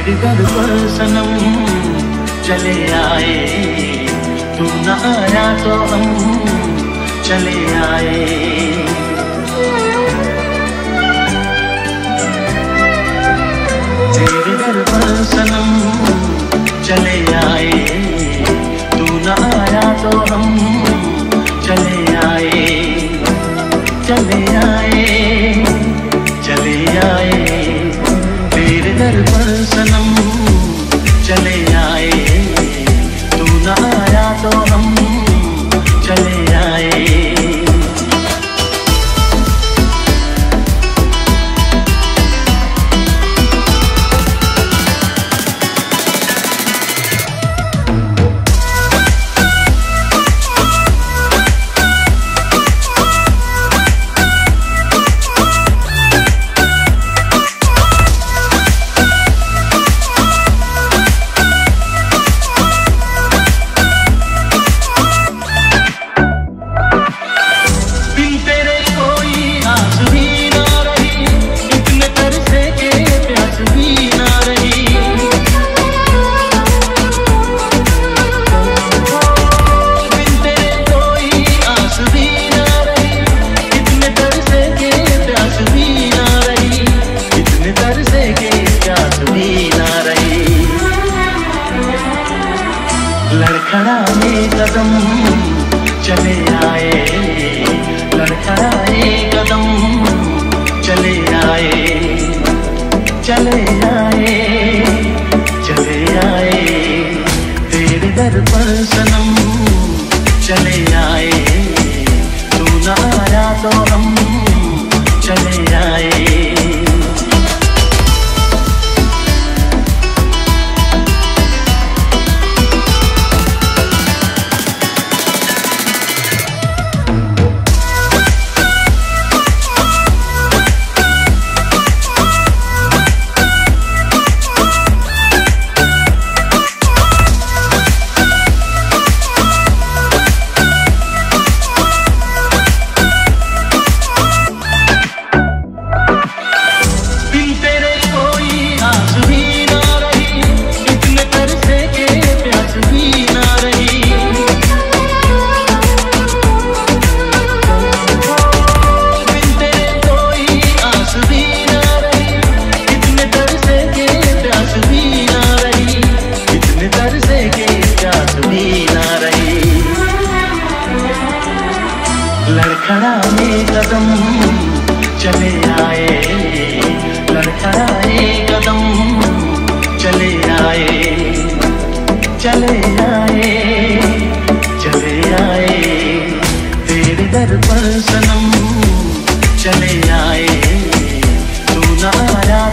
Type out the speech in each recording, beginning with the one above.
मेरे घर पर सनम चले आए। तू ना आया तो हम चले आए। भी ना रही। लड़खड़ा में कदम चले आए।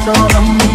on them.